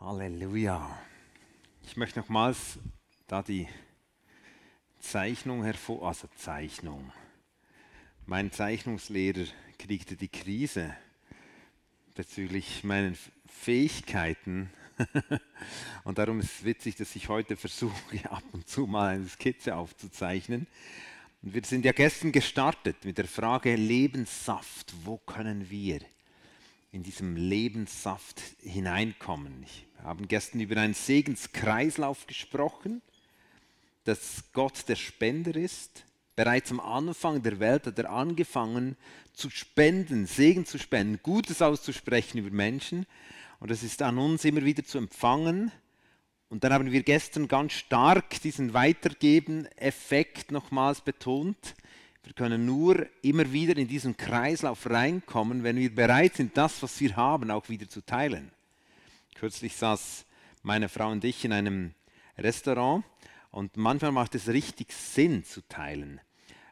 Halleluja. Ich möchte nochmals da die Zeichnung hervor, also Zeichnung. Mein Zeichnungslehrer kriegte die Krise bezüglich meinen Fähigkeiten. und darum ist es witzig, dass ich heute versuche, ab und zu mal eine Skizze aufzuzeichnen. Und wir sind ja gestern gestartet mit der Frage Lebenssaft. Wo können wir in diesem Lebenssaft hineinkommen? Wir haben gestern über einen Segenskreislauf gesprochen, dass Gott der Spender ist Bereits am Anfang der Welt hat er angefangen zu spenden, Segen zu spenden, Gutes auszusprechen über Menschen. Und das ist an uns immer wieder zu empfangen. Und dann haben wir gestern ganz stark diesen Weitergeben-Effekt nochmals betont. Wir können nur immer wieder in diesen Kreislauf reinkommen, wenn wir bereit sind, das, was wir haben, auch wieder zu teilen. Kürzlich saß meine Frau und ich in einem Restaurant und manchmal macht es richtig Sinn zu teilen.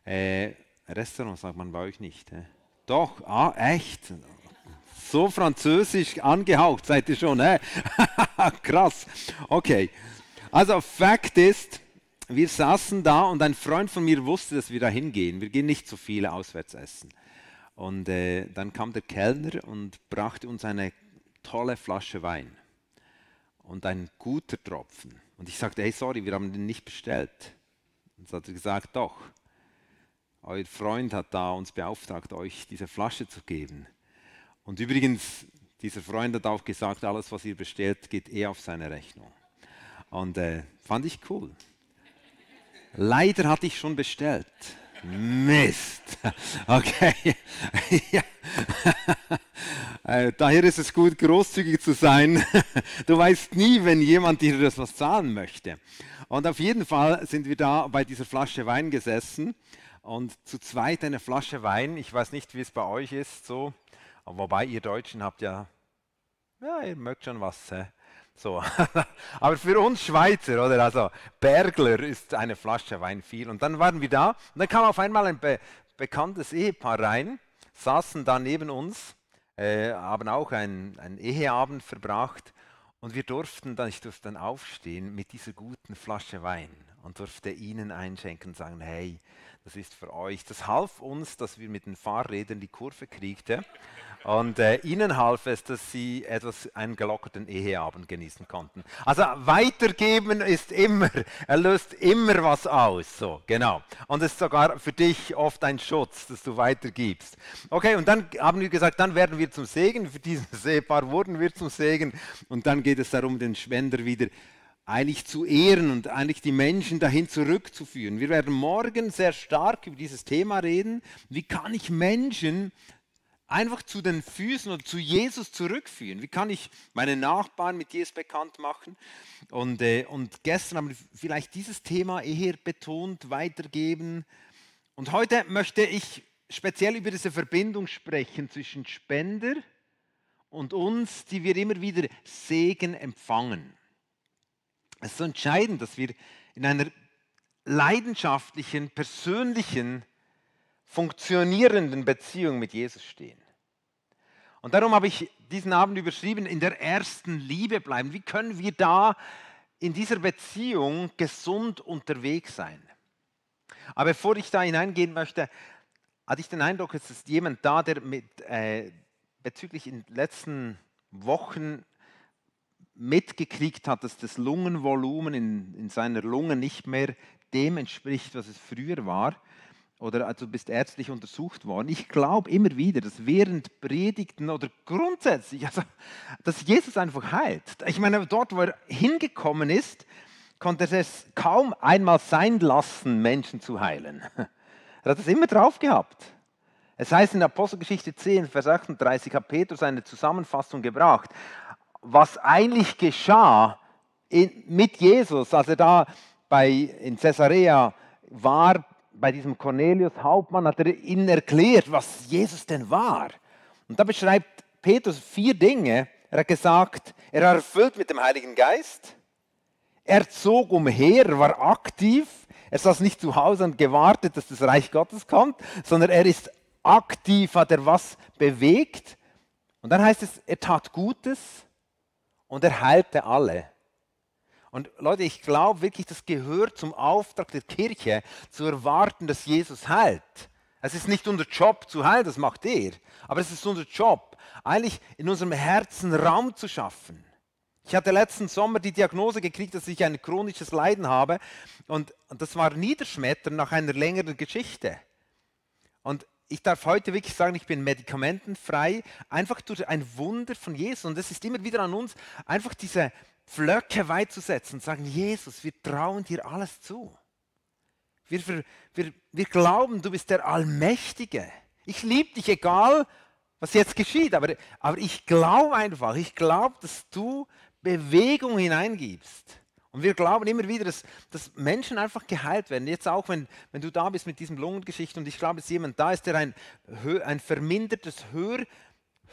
Äh, Restaurant sagt man bei euch nicht. Äh? Doch, ah, echt. So französisch angehaucht seid ihr schon. Krass. Okay. Also, Fakt ist, wir saßen da und ein Freund von mir wusste, dass wir da hingehen. Wir gehen nicht so viele auswärts essen. Und äh, dann kam der Kellner und brachte uns eine tolle Flasche Wein und ein guter Tropfen. Und ich sagte, hey, sorry, wir haben den nicht bestellt. Und so hat er gesagt, doch euer Freund hat da uns beauftragt, euch diese Flasche zu geben. Und übrigens, dieser Freund hat auch gesagt, alles, was ihr bestellt, geht eh auf seine Rechnung. Und äh, fand ich cool. Leider hatte ich schon bestellt. Mist. Okay. äh, daher ist es gut, großzügig zu sein. du weißt nie, wenn jemand dir das was zahlen möchte. Und auf jeden Fall sind wir da bei dieser Flasche Wein gesessen und zu zweit eine Flasche Wein. Ich weiß nicht, wie es bei euch ist, so. Wobei ihr Deutschen habt ja, ja, ihr mögt schon was. Hä? So. Aber für uns Schweizer, oder? Also Bergler ist eine Flasche Wein viel. Und dann waren wir da und dann kam auf einmal ein be bekanntes Ehepaar rein, saßen da neben uns, äh, haben auch einen Eheabend verbracht und wir durften dann, ich durfte dann aufstehen mit dieser guten Flasche Wein und durfte ihnen einschenken und sagen, hey, das ist für euch. Das half uns, dass wir mit den Fahrrädern die Kurve kriegten. Und äh, ihnen half es, dass sie etwas einen gelockerten Eheabend genießen konnten. Also weitergeben ist immer, er löst immer was aus. So, genau. Und es ist sogar für dich oft ein Schutz, dass du weitergibst. Okay, und dann haben wir gesagt, dann werden wir zum Segen. Für dieses Ehepaar wurden wir zum Segen. Und dann geht es darum, den Spender wieder eigentlich zu ehren und eigentlich die Menschen dahin zurückzuführen. Wir werden morgen sehr stark über dieses Thema reden. Wie kann ich Menschen einfach zu den Füßen oder zu Jesus zurückführen? Wie kann ich meine Nachbarn mit Jesus bekannt machen? Und, äh, und gestern haben wir vielleicht dieses Thema eher betont, weitergeben. Und heute möchte ich speziell über diese Verbindung sprechen zwischen Spender und uns, die wir immer wieder Segen empfangen. Es ist so entscheidend, dass wir in einer leidenschaftlichen, persönlichen, funktionierenden Beziehung mit Jesus stehen. Und darum habe ich diesen Abend überschrieben, in der ersten Liebe bleiben. Wie können wir da in dieser Beziehung gesund unterwegs sein? Aber bevor ich da hineingehen möchte, hatte ich den Eindruck, es ist jemand da, der mit, äh, bezüglich in den letzten Wochen mitgekriegt hat, dass das Lungenvolumen in, in seiner Lunge nicht mehr dem entspricht, was es früher war. Oder also bist ärztlich untersucht worden. Ich glaube immer wieder, dass während Predigten oder grundsätzlich, also, dass Jesus einfach heilt. Ich meine, dort, wo er hingekommen ist, konnte er es kaum einmal sein lassen, Menschen zu heilen. Er hat es immer drauf gehabt. Es heißt in Apostelgeschichte 10, Vers 38, hat Petrus eine Zusammenfassung gebracht was eigentlich geschah in, mit Jesus, als er da bei, in Caesarea war, bei diesem Cornelius Hauptmann, hat er ihnen erklärt, was Jesus denn war. Und da beschreibt Petrus vier Dinge. Er hat gesagt, er war erfüllt mit dem Heiligen Geist. Er zog umher, er war aktiv. Er saß nicht zu Hause und gewartet, dass das Reich Gottes kommt, sondern er ist aktiv, hat er was bewegt. Und dann heißt es, er tat Gutes und er heilte alle. Und Leute, ich glaube wirklich, das gehört zum Auftrag der Kirche, zu erwarten, dass Jesus heilt. Es ist nicht unser Job zu heilen, das macht er. Aber es ist unser Job, eigentlich in unserem Herzen Raum zu schaffen. Ich hatte letzten Sommer die Diagnose gekriegt, dass ich ein chronisches Leiden habe. Und, und das war niederschmetternd nach einer längeren Geschichte. Und ich darf heute wirklich sagen, ich bin medikamentenfrei, einfach durch ein Wunder von Jesus. Und es ist immer wieder an uns, einfach diese Pflöcke weit zu setzen und sagen, Jesus, wir trauen dir alles zu. Wir, wir, wir glauben, du bist der Allmächtige. Ich liebe dich, egal was jetzt geschieht. Aber, aber ich glaube einfach, ich glaube, dass du Bewegung hineingibst. Und wir glauben immer wieder, dass, dass, Menschen einfach geheilt werden. Jetzt auch, wenn, wenn du da bist mit diesem Lungengeschichte und ich glaube, dass jemand da ist, der ein, ein vermindertes Hör,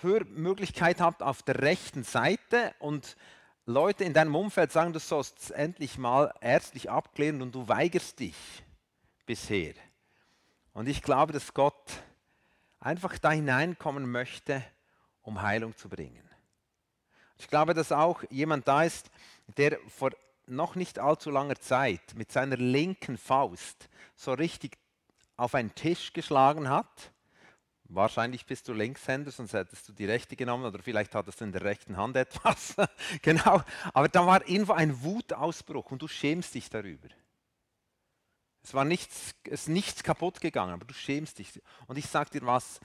Hörmöglichkeit hat auf der rechten Seite und Leute in deinem Umfeld sagen, du sollst es endlich mal ärztlich abklären und du weigerst dich bisher. Und ich glaube, dass Gott einfach da hineinkommen möchte, um Heilung zu bringen. Ich glaube, dass auch jemand da ist, der vor noch nicht allzu langer Zeit mit seiner linken Faust so richtig auf einen Tisch geschlagen hat. Wahrscheinlich bist du Linkshänder, sonst hättest du die rechte genommen oder vielleicht hattest du in der rechten Hand etwas. genau, aber da war irgendwo ein Wutausbruch und du schämst dich darüber. Es war nichts, es ist nichts kaputt gegangen, aber du schämst dich. Und ich sage dir was,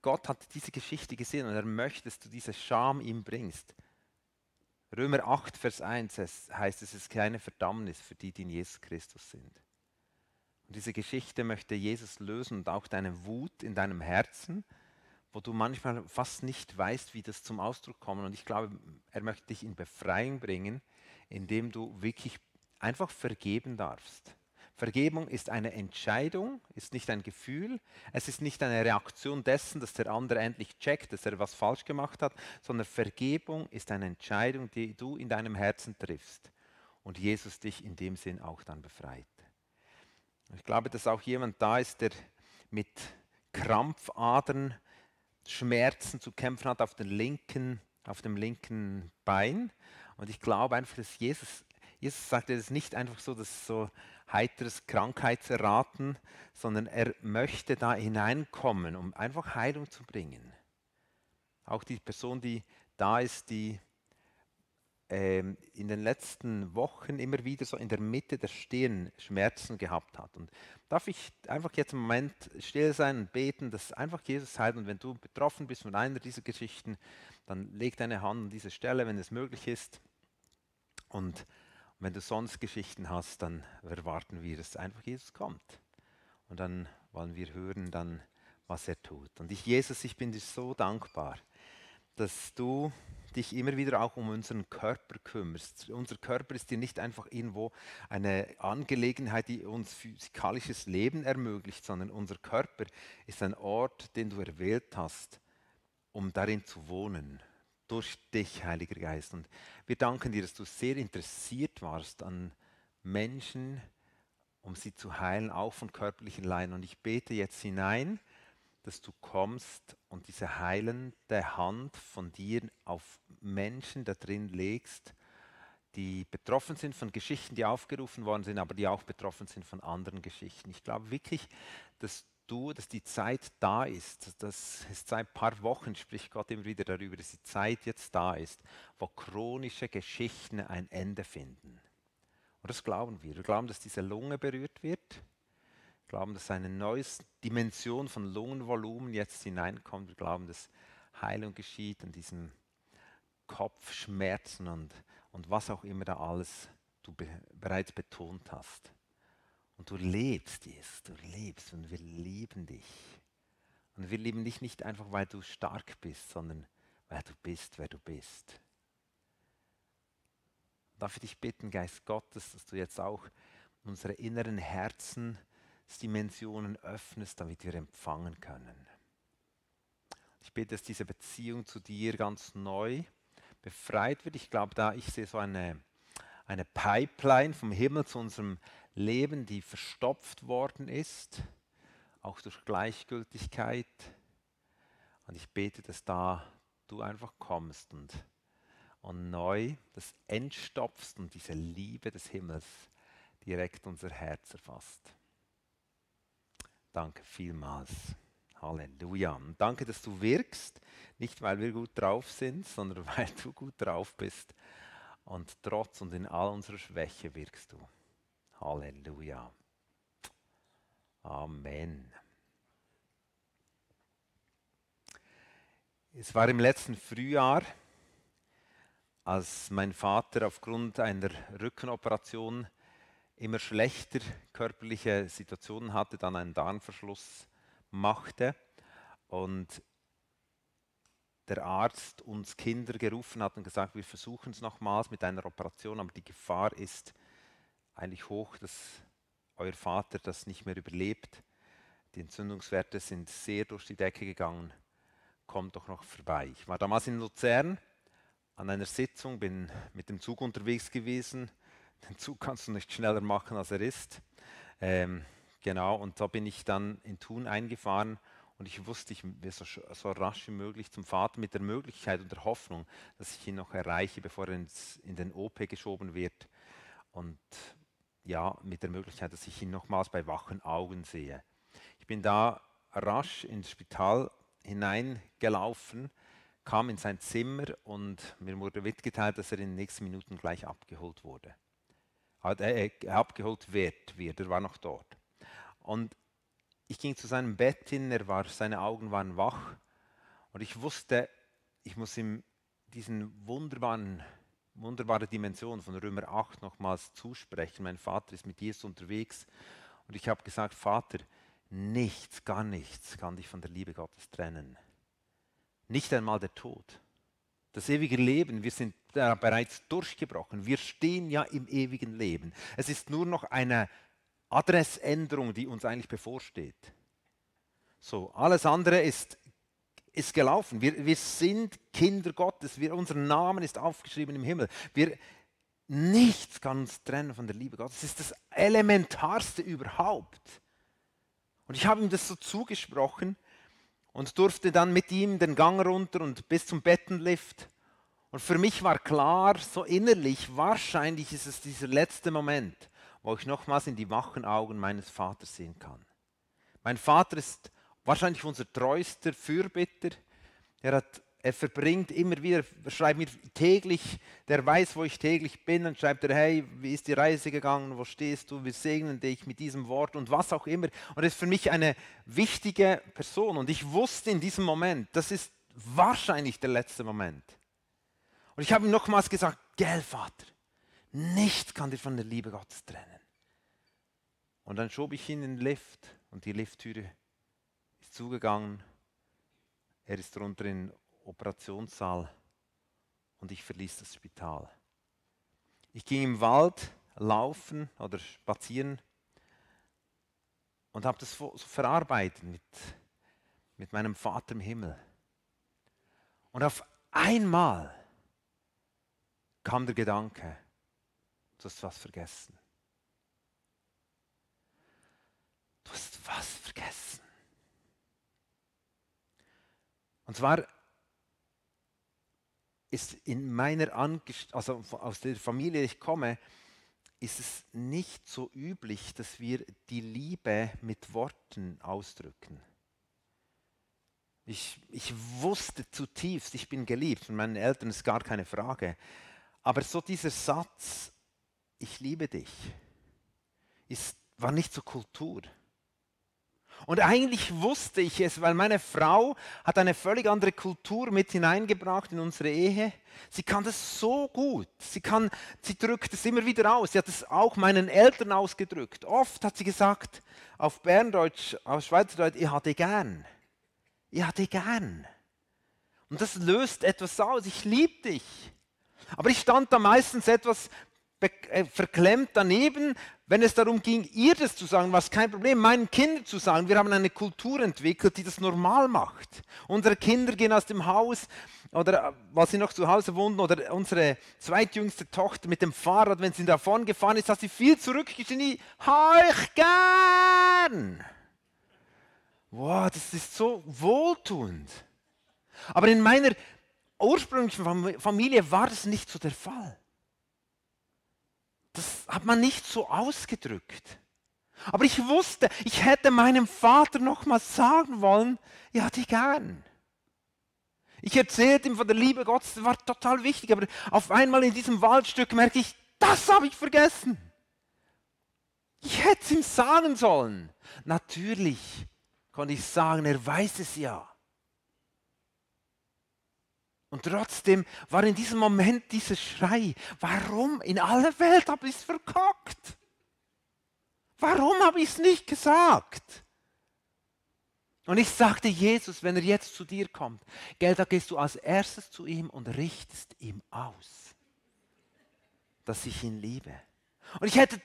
Gott hat diese Geschichte gesehen und er möchte, dass du diese Scham ihm bringst. Römer 8, Vers 1 heißt, es ist keine Verdammnis für die, die in Jesus Christus sind. Und diese Geschichte möchte Jesus lösen und auch deine Wut in deinem Herzen, wo du manchmal fast nicht weißt, wie das zum Ausdruck kommt. Und ich glaube, er möchte dich in Befreiung bringen, indem du wirklich einfach vergeben darfst. Vergebung ist eine Entscheidung, ist nicht ein Gefühl. Es ist nicht eine Reaktion dessen, dass der andere endlich checkt, dass er was falsch gemacht hat, sondern Vergebung ist eine Entscheidung, die du in deinem Herzen triffst und Jesus dich in dem Sinn auch dann befreit. Ich glaube, dass auch jemand da ist, der mit Krampfadern Schmerzen zu kämpfen hat auf, linken, auf dem linken Bein. Und ich glaube einfach, dass Jesus, Jesus sagt es nicht einfach so, dass so heiteres Krankheitserraten, sondern er möchte da hineinkommen, um einfach Heilung zu bringen. Auch die Person, die da ist, die ähm, in den letzten Wochen immer wieder so in der Mitte der Stirn Schmerzen gehabt hat. Und darf ich einfach jetzt einen Moment still sein und beten, dass einfach Jesus heilt. Und wenn du betroffen bist von einer dieser Geschichten, dann leg deine Hand an diese Stelle, wenn es möglich ist. Und wenn du sonst Geschichten hast, dann erwarten wir, dass einfach Jesus kommt. Und dann wollen wir hören dann, was er tut. Und ich, Jesus, ich bin dir so dankbar, dass du dich immer wieder auch um unseren Körper kümmerst. Unser Körper ist dir nicht einfach irgendwo eine Angelegenheit, die uns physikalisches Leben ermöglicht, sondern unser Körper ist ein Ort, den du erwählt hast, um darin zu wohnen durch dich, Heiliger Geist. Und wir danken dir, dass du sehr interessiert warst an Menschen, um sie zu heilen, auch von körperlichen Leiden. Und ich bete jetzt hinein, dass du kommst und diese heilende Hand von dir auf Menschen da drin legst, die betroffen sind von Geschichten, die aufgerufen worden sind, aber die auch betroffen sind von anderen Geschichten. Ich glaube wirklich, dass du, dass die Zeit da ist. Das ist seit ein paar Wochen spricht Gott immer wieder darüber, dass die Zeit jetzt da ist, wo chronische Geschichten ein Ende finden. Und das glauben wir. Wir glauben, dass diese Lunge berührt wird. Wir glauben, dass eine neue Dimension von Lungenvolumen jetzt hineinkommt. Wir glauben, dass Heilung geschieht an diesem Kopfschmerzen und, und was auch immer da alles du be bereits betont hast. Und du lebst es, du lebst und wir lieben dich. Und wir lieben dich nicht einfach, weil du stark bist, sondern weil du bist, wer du bist. Darf ich dich bitten, Geist Gottes, dass du jetzt auch unsere inneren Herzensdimensionen öffnest, damit wir empfangen können. Ich bete, dass diese Beziehung zu dir ganz neu befreit wird. Ich glaube, da ich sehe so eine, eine Pipeline vom Himmel zu unserem Leben, die verstopft worden ist, auch durch Gleichgültigkeit. Und ich bete, dass da du einfach kommst und, und neu das entstopfst und diese Liebe des Himmels direkt unser Herz erfasst. Danke vielmals. Halleluja. Und danke, dass du wirkst, nicht weil wir gut drauf sind, sondern weil du gut drauf bist. Und trotz und in all unserer Schwäche wirkst du. Halleluja. Amen. Es war im letzten Frühjahr, als mein Vater aufgrund einer Rückenoperation immer schlechter körperliche Situationen hatte, dann einen Darmverschluss machte und der Arzt uns Kinder gerufen hat und gesagt, wir versuchen es nochmals mit einer Operation, aber die Gefahr ist eigentlich hoch, dass euer Vater das nicht mehr überlebt. Die Entzündungswerte sind sehr durch die Decke gegangen. Kommt doch noch vorbei. Ich war damals in Luzern an einer Sitzung, bin mit dem Zug unterwegs gewesen. Den Zug kannst du nicht schneller machen, als er ist. Ähm, genau, und da bin ich dann in Thun eingefahren und ich wusste, ich will so, so, rasch wie möglich zum Vater mit der Möglichkeit und der Hoffnung, dass ich ihn noch erreiche, bevor er ins, in den OP geschoben wird. Und ja, mit der Möglichkeit, dass ich ihn nochmals bei wachen Augen sehe. Ich bin da rasch ins Spital hineingelaufen, kam in sein Zimmer und mir wurde mitgeteilt, dass er in den nächsten Minuten gleich abgeholt wurde. Abgeholt wird, wird, er war noch dort. Und ich ging zu seinem Bett hin, er war, seine Augen waren wach und ich wusste, ich muss ihm diesen wunderbaren wunderbare Dimension von Römer 8 nochmals zusprechen. Mein Vater ist mit Jesus unterwegs und ich habe gesagt, Vater, nichts, gar nichts kann dich von der Liebe Gottes trennen. Nicht einmal der Tod. Das ewige Leben, wir sind da bereits durchgebrochen. Wir stehen ja im ewigen Leben. Es ist nur noch eine Adressänderung, die uns eigentlich bevorsteht. So, alles andere ist ist gelaufen. Wir, wir sind Kinder Gottes. Wir, unser Name ist aufgeschrieben im Himmel. Wir, nichts kann uns trennen von der Liebe Gottes. Das ist das Elementarste überhaupt. Und ich habe ihm das so zugesprochen und durfte dann mit ihm den Gang runter und bis zum Bettenlift. Und für mich war klar, so innerlich, wahrscheinlich ist es dieser letzte Moment, wo ich nochmals in die wachen Augen meines Vaters sehen kann. Mein Vater ist wahrscheinlich unser treuester Fürbitter. Er, hat, er verbringt immer wieder, er schreibt mir täglich, der weiß, wo ich täglich bin, und schreibt er, hey, wie ist die Reise gegangen, wo stehst du, wir segnen dich mit diesem Wort und was auch immer. Und er ist für mich eine wichtige Person. Und ich wusste in diesem Moment, das ist wahrscheinlich der letzte Moment. Und ich habe ihm nochmals gesagt, gell, Vater, nichts kann dir von der Liebe Gottes trennen. Und dann schob ich ihn in den Lift und die Lifttüre zugegangen. Er ist runter in den Operationssaal und ich verließ das Spital. Ich ging im Wald laufen oder spazieren und habe das verarbeitet mit, mit meinem Vater im Himmel. Und auf einmal kam der Gedanke, du hast was vergessen. Du hast was vergessen. Und zwar ist in meiner Angest also aus der Familie, ich komme, ist es nicht so üblich, dass wir die Liebe mit Worten ausdrücken. Ich, ich wusste zutiefst, ich bin geliebt von meinen Eltern, ist gar keine Frage. Aber so dieser Satz, ich liebe dich, ist, war nicht so Kultur. Und eigentlich wusste ich es, weil meine Frau hat eine völlig andere Kultur mit hineingebracht in unsere Ehe. Sie kann das so gut. Sie, kann, sie drückt es immer wieder aus. Sie hat es auch meinen Eltern ausgedrückt. Oft hat sie gesagt, auf Berndeutsch, auf Schweizerdeutsch, ich hatte gern. Ich hatte gern. Und das löst etwas aus. Ich liebe dich. Aber ich stand da meistens etwas verklemmt daneben, wenn es darum ging, ihr das zu sagen, war es kein Problem, meinen Kindern zu sagen. Wir haben eine Kultur entwickelt, die das normal macht. Unsere Kinder gehen aus dem Haus oder äh, weil sie noch zu Hause wohnen oder unsere zweitjüngste Tochter mit dem Fahrrad, wenn sie davon gefahren ist, hat sie viel zurückgeschrien, ich gern. Wow, das ist so wohltuend. Aber in meiner ursprünglichen Familie war das nicht so der Fall. Das hat man nicht so ausgedrückt. Aber ich wusste, ich hätte meinem Vater noch mal sagen wollen, ja, die gern. Ich erzählte ihm von der Liebe Gottes, das war total wichtig, aber auf einmal in diesem Waldstück merke ich, das habe ich vergessen. Ich hätte es ihm sagen sollen. Natürlich konnte ich sagen, er weiß es ja. Und trotzdem war in diesem Moment dieser Schrei, warum in aller Welt habe ich es verkackt? Warum habe ich es nicht gesagt? Und ich sagte Jesus, wenn er jetzt zu dir kommt, gell, da gehst du als erstes zu ihm und richtest ihm aus, dass ich ihn liebe. Und ich hätte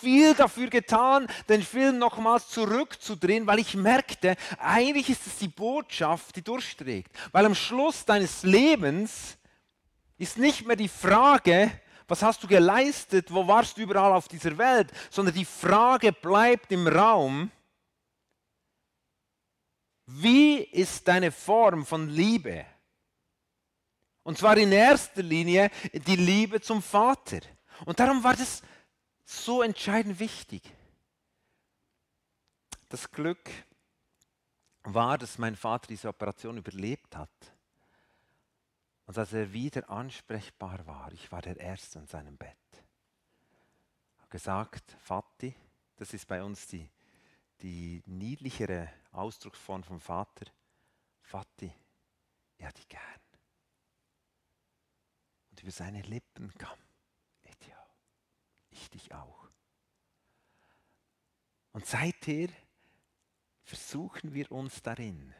viel dafür getan, den Film nochmals zurückzudrehen, weil ich merkte, eigentlich ist es die Botschaft, die durchträgt. Weil am Schluss deines Lebens ist nicht mehr die Frage, was hast du geleistet, wo warst du überall auf dieser Welt, sondern die Frage bleibt im Raum, wie ist deine Form von Liebe? Und zwar in erster Linie die Liebe zum Vater. Und darum war das so entscheidend wichtig. Das Glück war, dass mein Vater diese Operation überlebt hat. Und als er wieder ansprechbar war, ich war der Erste an seinem Bett, habe gesagt, Vati, das ist bei uns die, die niedlichere Ausdrucksform vom Vater, Vati, er die gern. Und über seine Lippen kam ich dich auch. Und seither versuchen wir uns darin.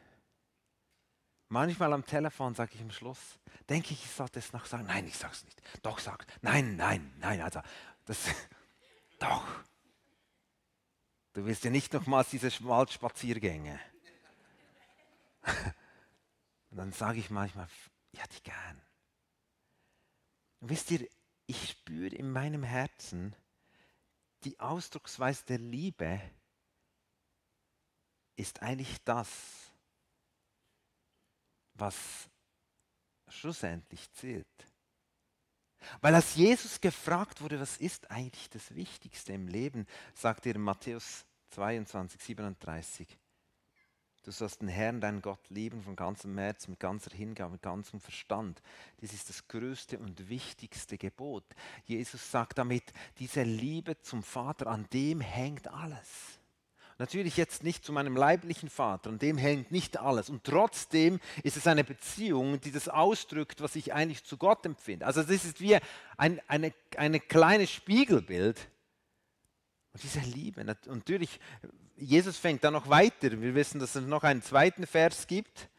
Manchmal am Telefon sage ich am Schluss, denke ich, ich sollte es noch sagen. Nein, ich sage es nicht. Doch, sag. Nein, nein, nein. Also, das, doch. Du willst ja nicht nochmals diese Waldspaziergänge. Und dann sage ich manchmal, ja, die gern. Und wisst ihr, ich spüre in meinem Herzen die Ausdrucksweise der Liebe ist eigentlich das, was schlussendlich zählt. Weil als Jesus gefragt wurde, was ist eigentlich das Wichtigste im Leben, sagt er in Matthäus 22, 37, Du sollst den Herrn, deinen Gott, lieben von ganzem Herz, mit ganzer Hingabe, mit ganzem Verstand. Dies ist das größte und wichtigste Gebot. Jesus sagt damit, diese Liebe zum Vater, an dem hängt alles. Natürlich jetzt nicht zu meinem leiblichen Vater, an dem hängt nicht alles. Und trotzdem ist es eine Beziehung, die das ausdrückt, was ich eigentlich zu Gott empfinde. Also das ist wie ein eine, eine kleines Spiegelbild. Und diese Liebe, natürlich Jesus fängt dann noch weiter. Wir wissen, dass es noch einen zweiten Vers gibt,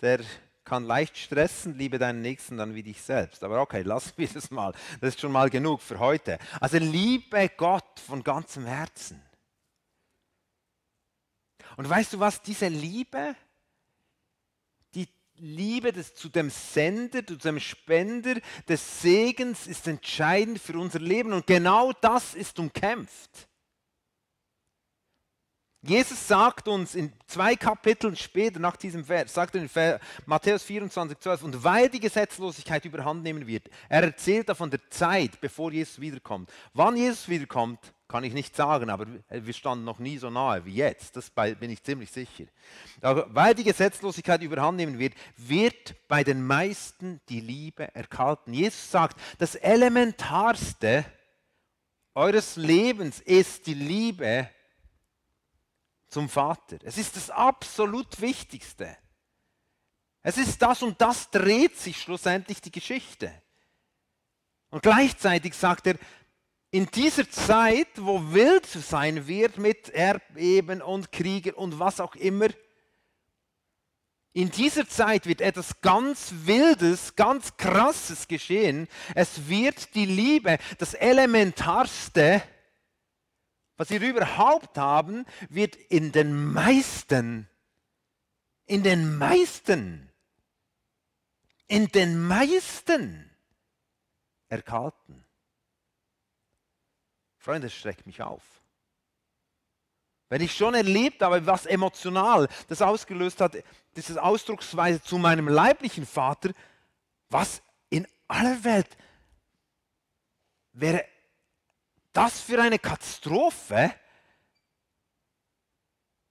der kann leicht stressen, liebe deinen Nächsten dann wie dich selbst. Aber okay, lassen wir das mal. Das ist schon mal genug für heute. Also liebe Gott von ganzem Herzen. Und weißt du was, diese Liebe, die Liebe des, zu dem Sender, zu dem Spender des Segens ist entscheidend für unser Leben. Und genau das ist umkämpft. Jesus sagt uns in zwei Kapiteln später nach diesem Vers, sagt in Matthäus 24, 12, und weil die Gesetzlosigkeit überhand nehmen wird, er erzählt davon der Zeit, bevor Jesus wiederkommt. Wann Jesus wiederkommt, kann ich nicht sagen, aber wir standen noch nie so nahe wie jetzt, das bin ich ziemlich sicher. Aber weil die Gesetzlosigkeit überhand nehmen wird, wird bei den meisten die Liebe erkalten. Jesus sagt, das Elementarste eures Lebens ist die Liebe zum Vater. Es ist das absolut Wichtigste. Es ist das und das dreht sich schlussendlich die Geschichte. Und gleichzeitig sagt er, in dieser Zeit, wo wild sein wird mit Erdbeben und Kriegen und was auch immer, in dieser Zeit wird etwas ganz Wildes, ganz Krasses geschehen. Es wird die Liebe, das Elementarste, was wir überhaupt haben, wird in den meisten, in den meisten, in den meisten erkalten. Freunde, es schreckt mich auf. Wenn ich schon erlebt habe, was emotional das ausgelöst hat, diese Ausdrucksweise zu meinem leiblichen Vater, Was in aller Welt wäre das für eine Katastrophe,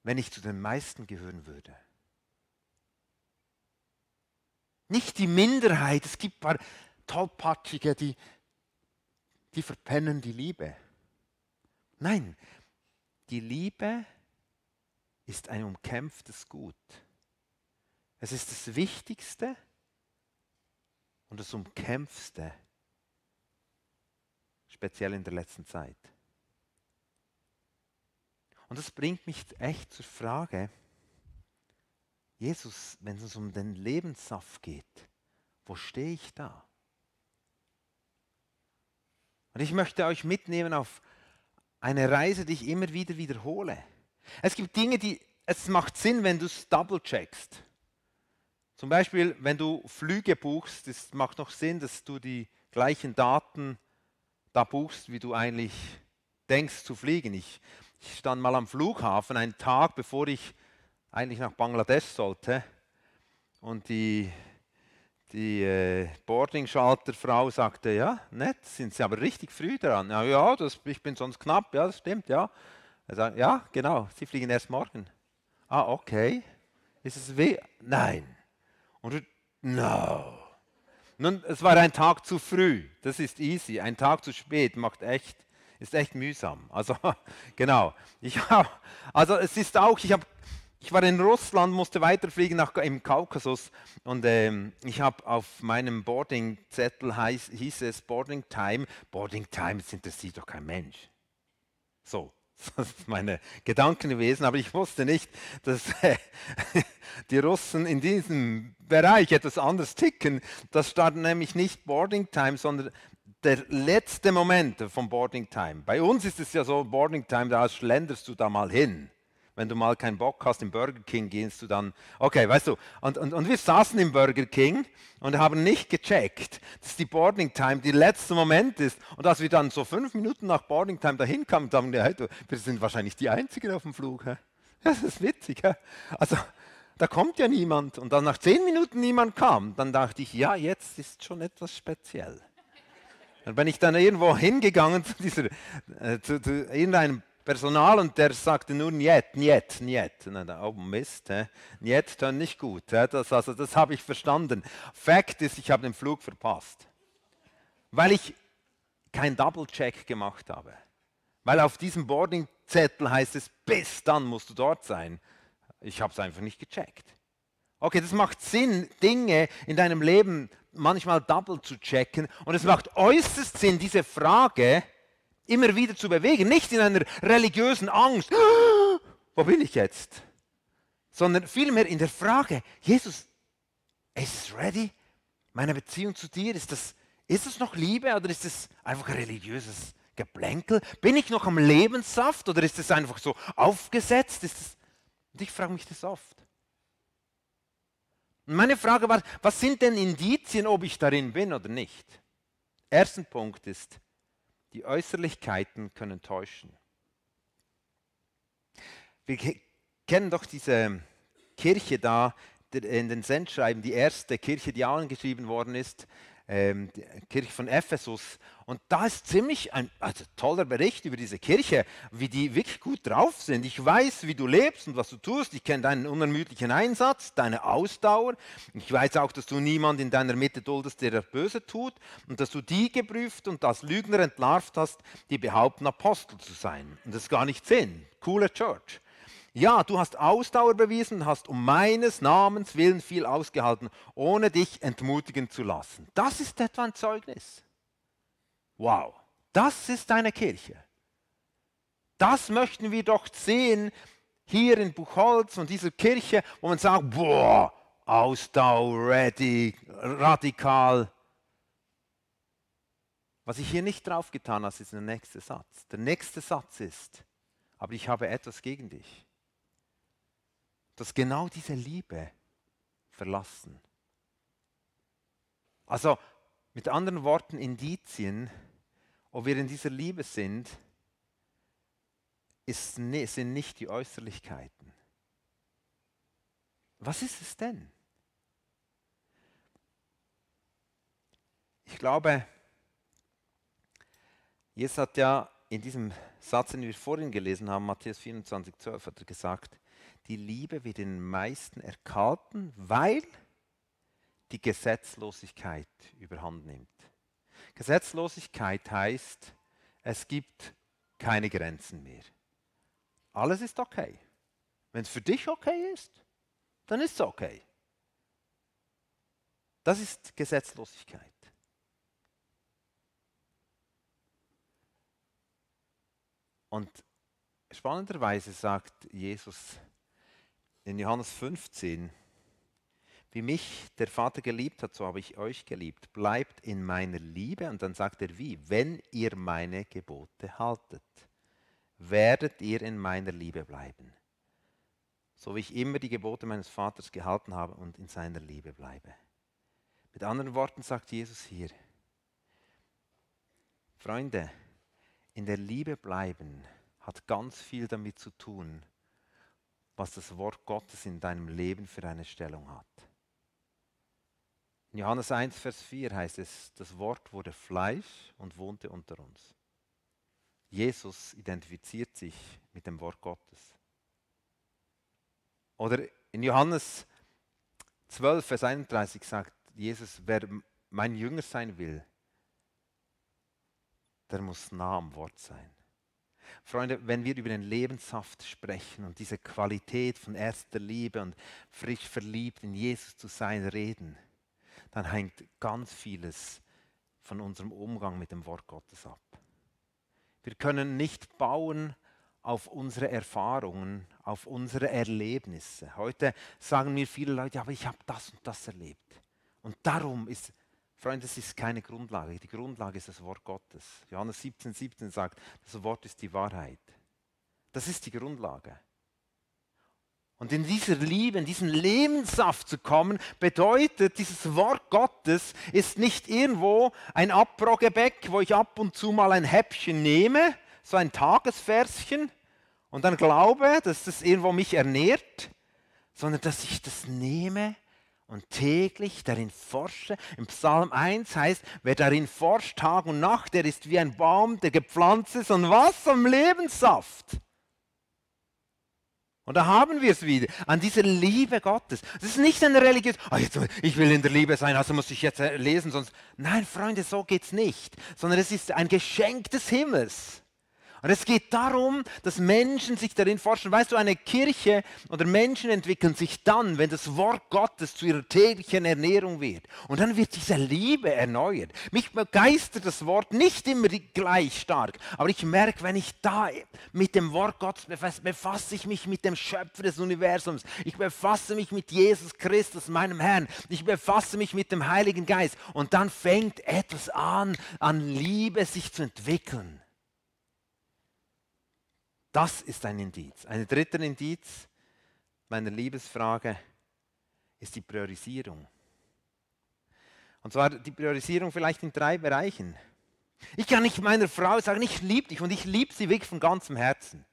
wenn ich zu den meisten gehören würde? Nicht die Minderheit, es gibt ein paar Tollpatschige, die, die verpennen die Liebe. Nein, die Liebe ist ein umkämpftes Gut. Es ist das Wichtigste und das Umkämpfste, speziell in der letzten Zeit. Und das bringt mich echt zur Frage, Jesus, wenn es um den Lebenssaft geht, wo stehe ich da? Und ich möchte euch mitnehmen auf eine Reise, die ich immer wieder wiederhole. Es gibt Dinge, die es macht Sinn, wenn du es double checkst. Zum Beispiel, wenn du Flüge buchst, es macht noch Sinn, dass du die gleichen Daten da buchst, wie du eigentlich denkst zu fliegen. Ich, ich stand mal am Flughafen einen Tag, bevor ich eigentlich nach Bangladesch sollte. Und die, die äh, Boarding-Schalterfrau sagte, ja, nett, sind Sie aber richtig früh dran. Ja, ja das, ich bin sonst knapp, ja, das stimmt, ja. Er sagt, ja, genau, Sie fliegen erst morgen. Ah, okay. Ist es weh? Nein. Und du, no. Nun, es war ein Tag zu früh. Das ist easy. Ein Tag zu spät macht echt, ist echt mühsam. Also, genau. Ich hab, also, es ist auch, ich habe ich war in Russland, musste weiterfliegen nach, im Kaukasus und ähm, ich habe auf meinem Boardingzettel hieß es Boarding Time. Boarding Time, das interessiert doch kein Mensch. So, meine Gedanken gewesen, aber ich wusste nicht, dass äh, die Russen in diesem Bereich etwas anders ticken. Das stand nämlich nicht Boarding Time, sondern der letzte Moment vom Boarding Time. Bei uns ist es ja so, Boarding Time, da schlenderst du da mal hin wenn du mal keinen Bock hast, im Burger King gehst du dann, okay, weißt du, und, und, und wir saßen im Burger King und haben nicht gecheckt, dass die Boarding Time der letzte Moment ist. Und als wir dann so fünf Minuten nach Boarding Time dahin kamen, dachten wir, hey, wir sind wahrscheinlich die Einzigen auf dem Flug. Hä? Das ist witzig. Hä? Also, da kommt ja niemand. Und dann nach zehn Minuten niemand kam, dann dachte ich, ja, jetzt ist schon etwas speziell. Dann bin ich dann irgendwo hingegangen zu, dieser, äh, zu, zu irgendeinem Personal und der sagte nur Niet, Niet, Niet. Oh Mist, hä? Niet dann nicht gut. Das, also, das habe ich verstanden. Fakt ist, ich habe den Flug verpasst. Weil ich kein Double-Check gemacht habe. Weil auf diesem Boarding-Zettel heißt es, bis dann musst du dort sein. Ich habe es einfach nicht gecheckt. Okay, das macht Sinn, Dinge in deinem Leben manchmal double zu checken. Und es macht äußerst Sinn, diese Frage, immer wieder zu bewegen. Nicht in einer religiösen Angst, wo bin ich jetzt? Sondern vielmehr in der Frage, Jesus, ist es ready? Meine Beziehung zu dir, ist das, ist es noch Liebe oder ist es einfach religiöses Geplänkel? Bin ich noch am Lebenssaft oder ist es einfach so aufgesetzt? Ist es, und ich frage mich das oft. Und meine Frage war, was sind denn Indizien, ob ich darin bin oder nicht? Erster Punkt ist, die Äußerlichkeiten können täuschen. Wir kennen doch diese Kirche da in den Sendschreiben, die erste Kirche, die angeschrieben worden ist, ähm, die Kirche von Ephesus. Und da ist ziemlich ein also toller Bericht über diese Kirche, wie die wirklich gut drauf sind. Ich weiß, wie du lebst und was du tust. Ich kenne deinen unermüdlichen Einsatz, deine Ausdauer. Ich weiß auch, dass du niemand in deiner Mitte duldest, der das Böse tut. Und dass du die geprüft und als Lügner entlarvt hast, die behaupten, Apostel zu sein. Und das ist gar nicht Sinn. Coole Church. Ja, du hast Ausdauer bewiesen, hast um meines Namens willen viel ausgehalten, ohne dich entmutigen zu lassen. Das ist etwa ein Zeugnis. Wow, das ist deine Kirche. Das möchten wir doch sehen hier in Buchholz und dieser Kirche, wo man sagt, boah, Ausdauer, ready, radikal. Was ich hier nicht draufgetan habe, ist der nächste Satz. Der nächste Satz ist, aber ich habe etwas gegen dich dass genau diese Liebe verlassen. Also mit anderen Worten, Indizien, ob wir in dieser Liebe sind, ist, sind nicht die Äußerlichkeiten. Was ist es denn? Ich glaube, Jesus hat ja in diesem Satz, den wir vorhin gelesen haben, Matthäus 24, 12, hat er gesagt, die Liebe wird den meisten erkalten, weil die Gesetzlosigkeit überhand nimmt. Gesetzlosigkeit heißt, es gibt keine Grenzen mehr. Alles ist okay. Wenn es für dich okay ist, dann ist es okay. Das ist Gesetzlosigkeit. Und spannenderweise sagt Jesus in Johannes 15, wie mich der Vater geliebt hat, so habe ich euch geliebt. Bleibt in meiner Liebe. Und dann sagt er wie? Wenn ihr meine Gebote haltet, werdet ihr in meiner Liebe bleiben. So wie ich immer die Gebote meines Vaters gehalten habe und in seiner Liebe bleibe. Mit anderen Worten sagt Jesus hier, Freunde, in der Liebe bleiben hat ganz viel damit zu tun, was das Wort Gottes in deinem Leben für eine Stellung hat. In Johannes 1, Vers 4 heißt es, das Wort wurde Fleisch und wohnte unter uns. Jesus identifiziert sich mit dem Wort Gottes. Oder in Johannes 12, Vers 31 sagt Jesus, wer mein Jünger sein will, der muss nah am Wort sein. Freunde, wenn wir über den Lebenssaft sprechen und diese Qualität von erster Liebe und frisch verliebt in Jesus zu sein reden, dann hängt ganz vieles von unserem Umgang mit dem Wort Gottes ab. Wir können nicht bauen auf unsere Erfahrungen, auf unsere Erlebnisse. Heute sagen mir viele Leute, aber ich habe das und das erlebt. Und darum ist Freunde, das ist keine Grundlage. Die Grundlage ist das Wort Gottes. Johannes 17, 17 sagt, das Wort ist die Wahrheit. Das ist die Grundlage. Und in dieser Liebe, in diesen Lebenssaft zu kommen, bedeutet, dieses Wort Gottes ist nicht irgendwo ein Abrogebäck, wo ich ab und zu mal ein Häppchen nehme, so ein Tagesverschen, und dann glaube, dass das irgendwo mich ernährt, sondern dass ich das nehme und täglich darin forsche. Im Psalm 1 heißt, wer darin forscht Tag und Nacht, der ist wie ein Baum, der gepflanzt ist und was am Lebenssaft. Und da haben wir es wieder, an dieser Liebe Gottes. Es ist nicht eine religiös, oh, jetzt, ich will in der Liebe sein, also muss ich jetzt äh, lesen, sonst. Nein, Freunde, so geht es nicht. Sondern es ist ein Geschenk des Himmels. Und es geht darum, dass Menschen sich darin forschen. Weißt du, eine Kirche oder Menschen entwickeln sich dann, wenn das Wort Gottes zu ihrer täglichen Ernährung wird. Und dann wird diese Liebe erneuert. Mich begeistert das Wort nicht immer gleich stark, aber ich merke, wenn ich da mit dem Wort Gottes befasse, befasse ich mich mit dem Schöpfer des Universums. Ich befasse mich mit Jesus Christus, meinem Herrn. Ich befasse mich mit dem Heiligen Geist. Und dann fängt etwas an, an Liebe sich zu entwickeln. Das ist ein Indiz. Ein dritter Indiz meiner Liebesfrage ist die Priorisierung. Und zwar die Priorisierung vielleicht in drei Bereichen. Ich kann nicht meiner Frau sagen, ich liebe dich und ich liebe sie wirklich von ganzem Herzen.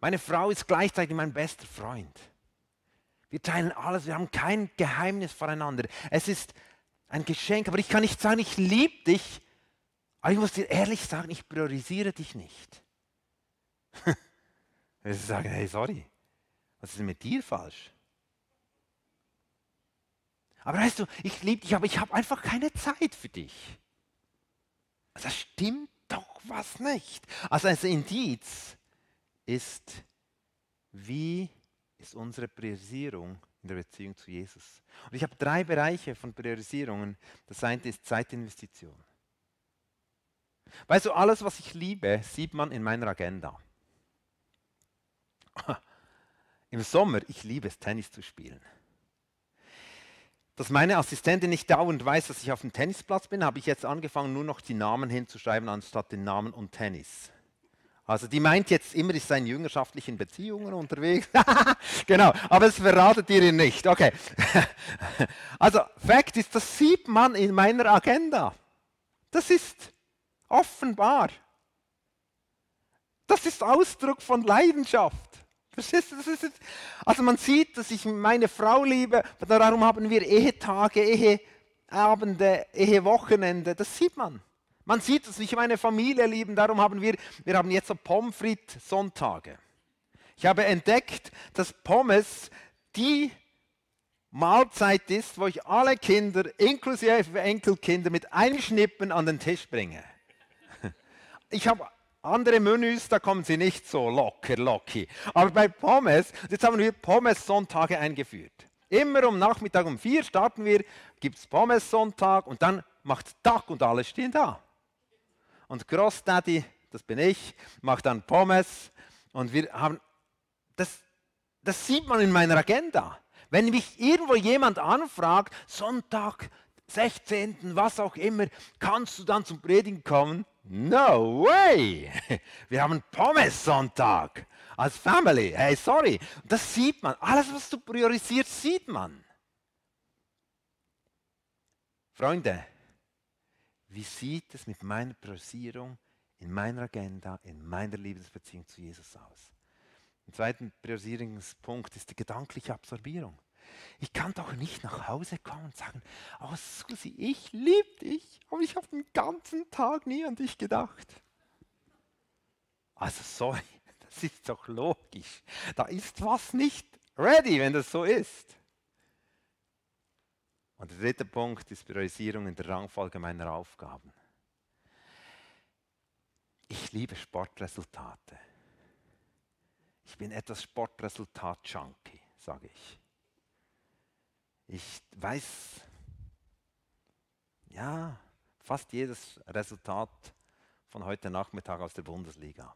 Meine Frau ist gleichzeitig mein bester Freund. Wir teilen alles, wir haben kein Geheimnis voreinander. Es ist ein Geschenk, aber ich kann nicht sagen, ich liebe dich, aber ich muss dir ehrlich sagen, ich priorisiere dich nicht. Wenn sie sagen, hey, sorry, was ist mit dir falsch? Aber weißt du, ich liebe dich, aber ich habe einfach keine Zeit für dich. Das stimmt doch was nicht. Also ein Indiz ist, wie ist unsere Priorisierung in der Beziehung zu Jesus? Und ich habe drei Bereiche von Priorisierungen. Das eine ist Zeitinvestition. Weißt du, alles, was ich liebe, sieht man in meiner Agenda. Im Sommer, ich liebe es, Tennis zu spielen. Dass meine Assistentin nicht dauernd weiß, dass ich auf dem Tennisplatz bin, habe ich jetzt angefangen, nur noch die Namen hinzuschreiben, anstatt den Namen und Tennis. Also die meint jetzt immer, ich sei in jüngerschaftlichen Beziehungen unterwegs. genau, aber das verratet ihr nicht. Okay. also Fakt ist, das sieht man in meiner Agenda. Das ist offenbar. Das ist Ausdruck von Leidenschaft. Verstehst du? Das ist, also man sieht, dass ich meine Frau liebe, darum haben wir Ehetage, Ehe, Eheabende, Ehewochenende, das sieht man. Man sieht es, ich meine Familie lieben, darum haben wir, wir haben jetzt so Pommes frites Sonntage. Ich habe entdeckt, dass Pommes die Mahlzeit ist, wo ich alle Kinder, inklusive Enkelkinder, mit einem Schnippen an den Tisch bringe. Ich habe andere Menüs, da kommen sie nicht so locker, locky. Aber bei Pommes, jetzt haben wir Pommes-Sonntage eingeführt. Immer um Nachmittag um vier starten wir, gibt es Pommes-Sonntag und dann macht Tag und alle stehen da. Und Großdaddy, das bin ich, macht dann Pommes und wir haben, das, das sieht man in meiner Agenda. Wenn mich irgendwo jemand anfragt, Sonntag, 16., was auch immer, kannst du dann zum Predigen kommen? No way! Wir haben Pommes-Sonntag als Family. Hey, sorry. Das sieht man. Alles, was du priorisierst, sieht man. Freunde, wie sieht es mit meiner Priorisierung in meiner Agenda, in meiner Liebesbeziehung zu Jesus aus? Ein zweiter Priorisierungspunkt ist die gedankliche Absorbierung. Ich kann doch nicht nach Hause kommen und sagen, oh Susi, ich liebe dich, aber ich habe den ganzen Tag nie an dich gedacht. Also sorry, das ist doch logisch. Da ist was nicht ready, wenn das so ist. Und der dritte Punkt ist Priorisierung in der Rangfolge meiner Aufgaben. Ich liebe Sportresultate. Ich bin etwas Sportresultat-Junkie, sage ich. Ich weiß, ja, fast jedes Resultat von heute Nachmittag aus der Bundesliga.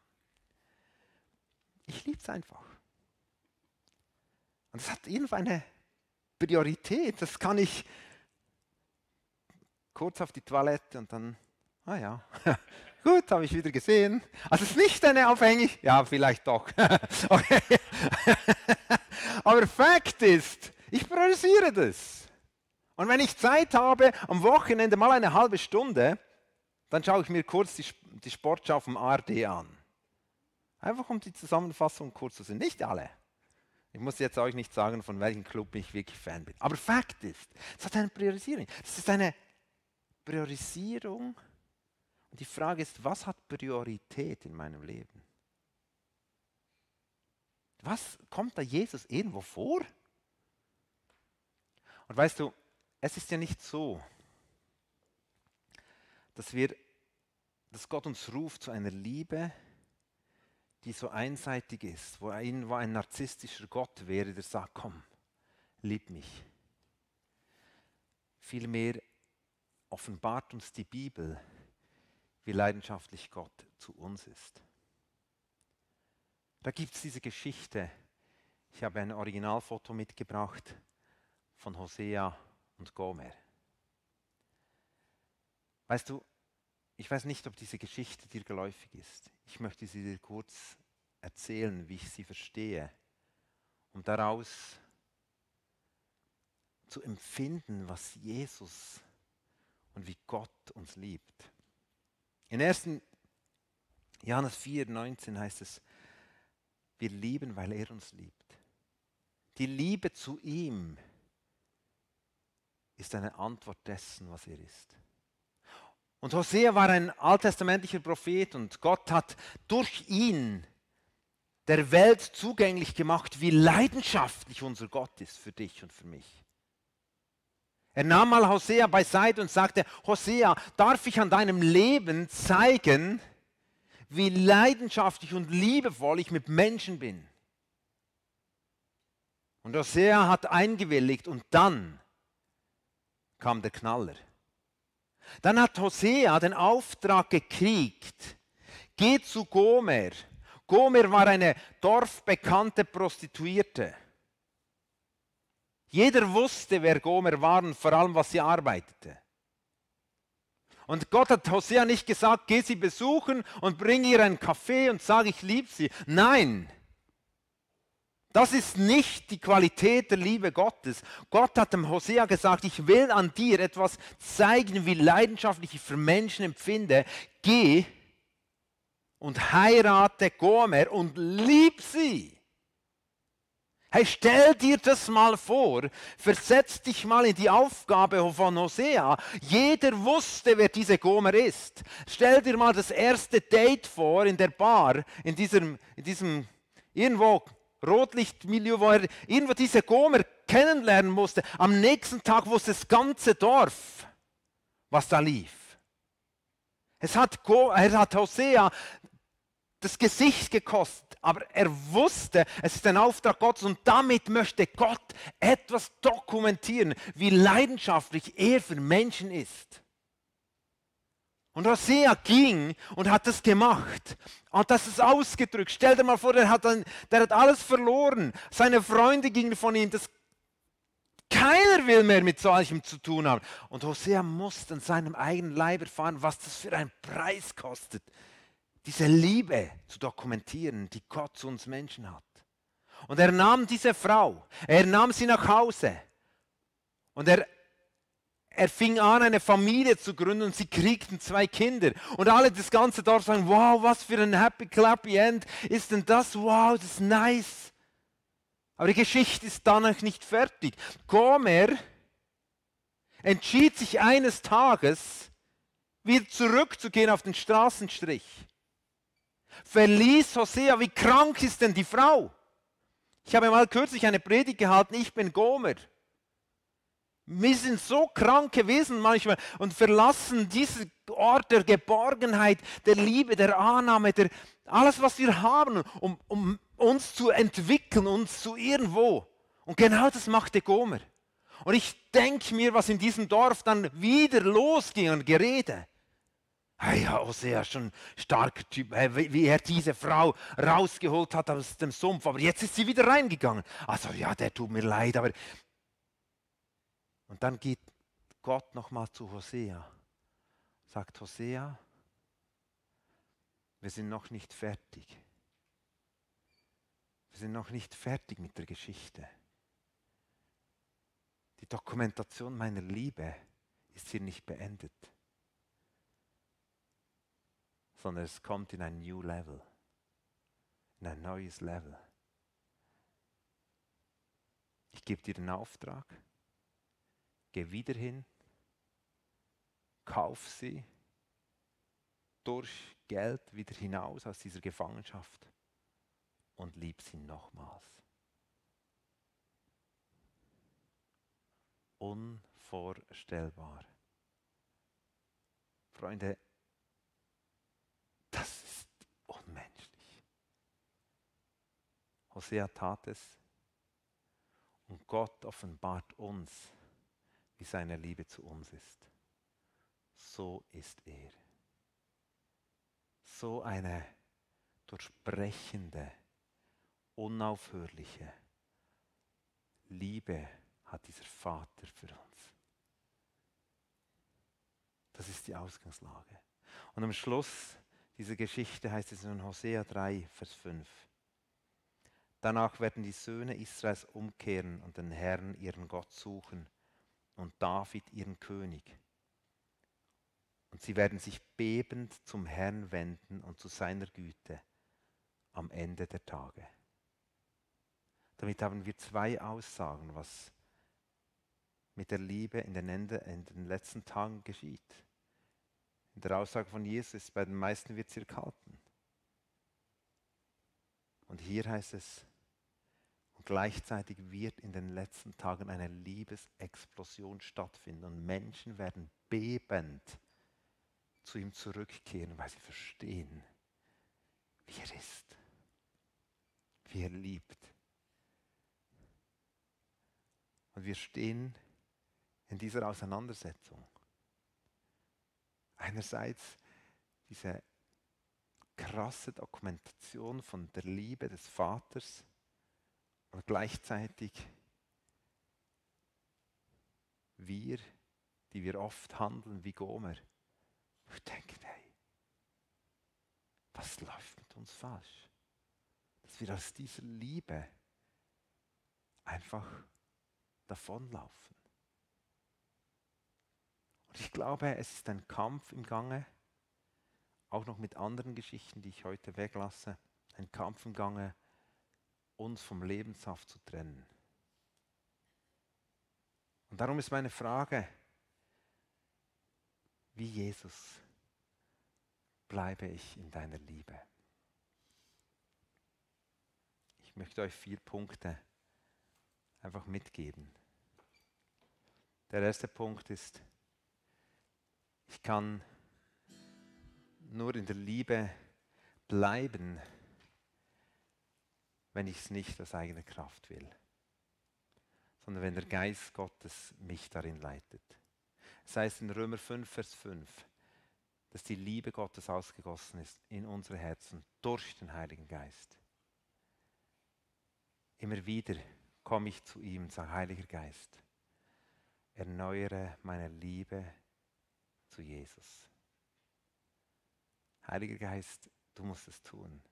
Ich liebe es einfach. Und es hat irgendeine Priorität. Das kann ich kurz auf die Toilette und dann, ah ja, gut, habe ich wieder gesehen. Also es ist nicht eine Aufhängig, ja, vielleicht doch. Aber Fakt ist, ich priorisiere das. Und wenn ich Zeit habe, am Wochenende mal eine halbe Stunde, dann schaue ich mir kurz die, die Sportschau vom ARD an. Einfach um die Zusammenfassung kurz zu sehen. Nicht alle. Ich muss jetzt euch nicht sagen, von welchem Club ich wirklich Fan bin. Aber Fakt ist, es hat eine Priorisierung. Es ist eine Priorisierung. Und die Frage ist, was hat Priorität in meinem Leben? Was kommt da Jesus irgendwo vor? Und weißt du, es ist ja nicht so, dass wir, dass Gott uns ruft zu einer Liebe, die so einseitig ist, wo ein, wo ein narzisstischer Gott wäre, der sagt, komm, lieb mich. Vielmehr offenbart uns die Bibel, wie leidenschaftlich Gott zu uns ist. Da gibt es diese Geschichte. Ich habe ein Originalfoto mitgebracht von Hosea und Gomer. Weißt du, ich weiß nicht, ob diese Geschichte dir geläufig ist. Ich möchte sie dir kurz erzählen, wie ich sie verstehe, um daraus zu empfinden, was Jesus und wie Gott uns liebt. In 1. Johannes 4, 19 heißt es, wir lieben, weil er uns liebt. Die Liebe zu ihm ist eine Antwort dessen, was er ist. Und Hosea war ein alttestamentlicher Prophet und Gott hat durch ihn der Welt zugänglich gemacht, wie leidenschaftlich unser Gott ist für dich und für mich. Er nahm mal Hosea beiseite und sagte, Hosea, darf ich an deinem Leben zeigen, wie leidenschaftlich und liebevoll ich mit Menschen bin? Und Hosea hat eingewilligt und dann kam der Knaller. Dann hat Hosea den Auftrag gekriegt, geh zu Gomer. Gomer war eine dorfbekannte Prostituierte. Jeder wusste, wer Gomer war und vor allem, was sie arbeitete. Und Gott hat Hosea nicht gesagt, geh sie besuchen und bring ihr einen Kaffee und sag, ich liebe sie. Nein, das ist nicht die Qualität der Liebe Gottes. Gott hat dem Hosea gesagt, ich will an dir etwas zeigen, wie leidenschaftlich ich für Menschen empfinde. Geh und heirate Gomer und lieb sie. Hey, stell dir das mal vor, versetz dich mal in die Aufgabe von Hosea. Jeder wusste, wer diese Gomer ist. Stell dir mal das erste Date vor in der Bar, in diesem, in diesem irgendwo Rotlichtmilieu, wo er irgendwo diese Gomer kennenlernen musste. Am nächsten Tag wusste das ganze Dorf, was da lief. Es hat, er hat Hosea das Gesicht gekostet, aber er wusste, es ist ein Auftrag Gottes und damit möchte Gott etwas dokumentieren, wie leidenschaftlich er für Menschen ist. Und Hosea ging und hat das gemacht. Und das ist ausgedrückt. Stell dir mal vor, der hat, dann, der hat alles verloren. Seine Freunde gingen von ihm. Das, keiner will mehr mit solchem zu tun haben. Und Hosea musste an seinem eigenen Leib erfahren, was das für einen Preis kostet diese Liebe zu dokumentieren, die Gott zu uns Menschen hat. Und er nahm diese Frau, er nahm sie nach Hause und er, er fing an, eine Familie zu gründen und sie kriegten zwei Kinder. Und alle das ganze Dorf sagen, wow, was für ein happy clappy end ist denn das? Wow, das ist nice. Aber die Geschichte ist dann noch nicht fertig. Gomer entschied sich eines Tages, wieder zurückzugehen auf den Straßenstrich verließ Hosea. Wie krank ist denn die Frau? Ich habe mal kürzlich eine Predigt gehalten, ich bin Gomer. Wir sind so kranke Wesen manchmal und verlassen diesen Ort der Geborgenheit, der Liebe, der Annahme, der, alles, was wir haben, um, um uns zu entwickeln, uns zu irgendwo. Und genau das machte Gomer. Und ich denke mir, was in diesem Dorf dann wieder losging und Gerede. Hey, ja, Hosea, schon starker Typ, wie er diese Frau rausgeholt hat aus dem Sumpf, aber jetzt ist sie wieder reingegangen. Also ja, der tut mir leid, aber... Und dann geht Gott nochmal zu Hosea, sagt Hosea, wir sind noch nicht fertig. Wir sind noch nicht fertig mit der Geschichte. Die Dokumentation meiner Liebe ist hier nicht beendet sondern es kommt in ein New Level, in ein neues Level. Ich gebe dir den Auftrag, geh wieder hin, kauf sie. Durch Geld wieder hinaus aus dieser Gefangenschaft. Und lieb sie nochmals. Unvorstellbar. Freunde, Hosea tat es. Und Gott offenbart uns, wie seine Liebe zu uns ist. So ist er. So eine durchbrechende, unaufhörliche Liebe hat dieser Vater für uns. Das ist die Ausgangslage. Und am Schluss dieser Geschichte heißt es in Hosea 3, Vers 5. Danach werden die Söhne Israels umkehren und den Herrn, ihren Gott, suchen und David, ihren König. Und sie werden sich bebend zum Herrn wenden und zu seiner Güte am Ende der Tage. Damit haben wir zwei Aussagen, was mit der Liebe in den, Ende, in den letzten Tagen geschieht. In der Aussage von Jesus, bei den meisten wird es ihr kalten. Und hier heißt es, Gleichzeitig wird in den letzten Tagen eine Liebesexplosion stattfinden und Menschen werden bebend zu ihm zurückkehren, weil sie verstehen, wie er ist, wie er liebt. Und wir stehen in dieser Auseinandersetzung. Einerseits diese krasse Dokumentation von der Liebe des Vaters, und gleichzeitig wir, die wir oft handeln wie Gomer, ich denke, hey, was läuft mit uns falsch? Dass wir aus dieser Liebe einfach davonlaufen. Und ich glaube, es ist ein Kampf im Gange, auch noch mit anderen Geschichten, die ich heute weglasse, ein Kampf im Gange, uns vom Lebenssaft zu trennen. Und darum ist meine Frage, wie Jesus bleibe ich in deiner Liebe. Ich möchte euch vier Punkte einfach mitgeben. Der erste Punkt ist, ich kann nur in der Liebe bleiben, wenn ich es nicht aus eigener Kraft will, sondern wenn der Geist Gottes mich darin leitet. Es heißt in Römer 5, Vers 5, dass die Liebe Gottes ausgegossen ist in unsere Herzen durch den Heiligen Geist. Immer wieder komme ich zu ihm und sage, Heiliger Geist, erneuere meine Liebe zu Jesus. Heiliger Geist, du musst es tun.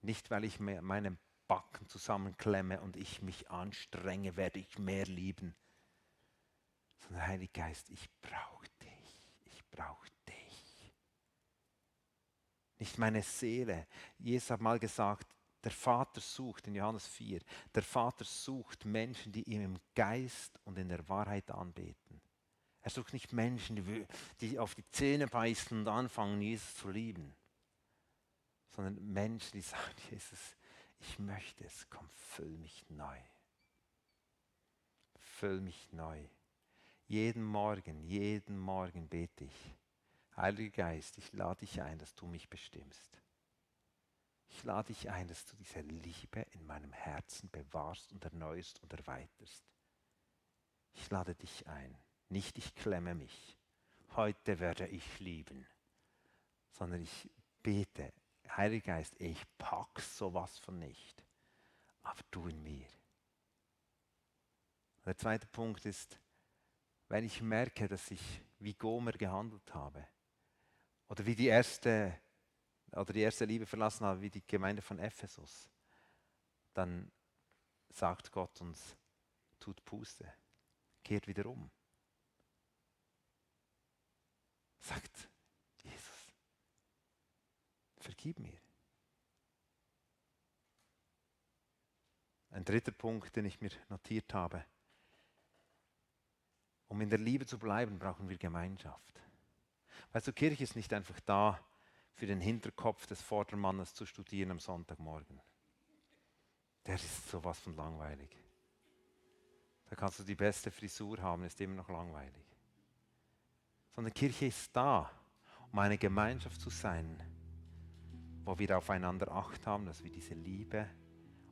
Nicht, weil ich meine Backen zusammenklemme und ich mich anstrenge, werde ich mehr lieben. Sondern Heiliger Geist, ich brauche dich. Ich brauche dich. Nicht meine Seele. Jesus hat mal gesagt, der Vater sucht, in Johannes 4, der Vater sucht Menschen, die ihm im Geist und in der Wahrheit anbeten. Er sucht nicht Menschen, die, die auf die Zähne beißen und anfangen, Jesus zu lieben, sondern Menschen, die sagen, Jesus, ich möchte es, komm, füll mich neu. Füll mich neu. Jeden Morgen, jeden Morgen bete ich. Heiliger Geist, ich lade dich ein, dass du mich bestimmst. Ich lade dich ein, dass du diese Liebe in meinem Herzen bewahrst und erneuerst und erweiterst. Ich lade dich ein, nicht ich klemme mich. Heute werde ich lieben, sondern ich bete, Heiliger Geist, ich pack sowas von nicht, aber du in mir. Der zweite Punkt ist, wenn ich merke, dass ich wie Gomer gehandelt habe oder wie die erste oder die erste Liebe verlassen habe, wie die Gemeinde von Ephesus, dann sagt Gott uns, tut Puste, kehrt wieder um. Sagt vergib mir. Ein dritter Punkt, den ich mir notiert habe. Um in der Liebe zu bleiben, brauchen wir Gemeinschaft. Weißt du, Kirche ist nicht einfach da, für den Hinterkopf des Vordermannes zu studieren am Sonntagmorgen. Der ist sowas von langweilig. Da kannst du die beste Frisur haben, ist immer noch langweilig. Sondern Kirche ist da, um eine Gemeinschaft zu sein, wo wir aufeinander Acht haben, dass wir diese Liebe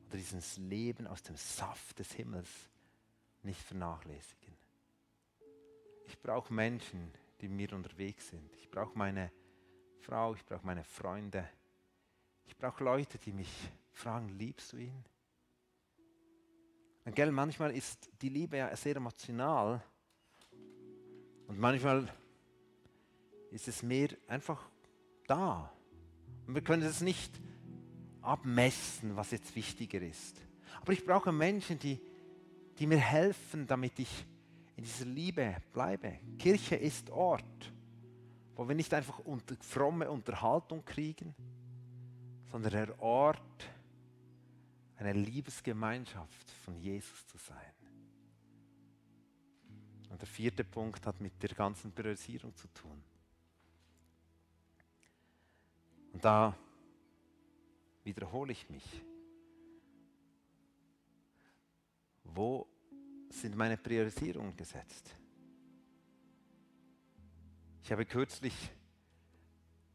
oder dieses Leben aus dem Saft des Himmels nicht vernachlässigen. Ich brauche Menschen, die mit mir unterwegs sind. Ich brauche meine Frau, ich brauche meine Freunde. Ich brauche Leute, die mich fragen, liebst du ihn? Und gell, manchmal ist die Liebe ja sehr emotional und manchmal ist es mehr einfach da. Und wir können es nicht abmessen, was jetzt wichtiger ist. Aber ich brauche Menschen, die, die mir helfen, damit ich in dieser Liebe bleibe. Kirche ist Ort wo wir nicht einfach unter, fromme Unterhaltung kriegen, sondern der Ort, eine Liebesgemeinschaft von Jesus zu sein. Und der vierte Punkt hat mit der ganzen Priorisierung zu tun. Und da wiederhole ich mich. Wo sind meine Priorisierungen gesetzt? Ich habe kürzlich,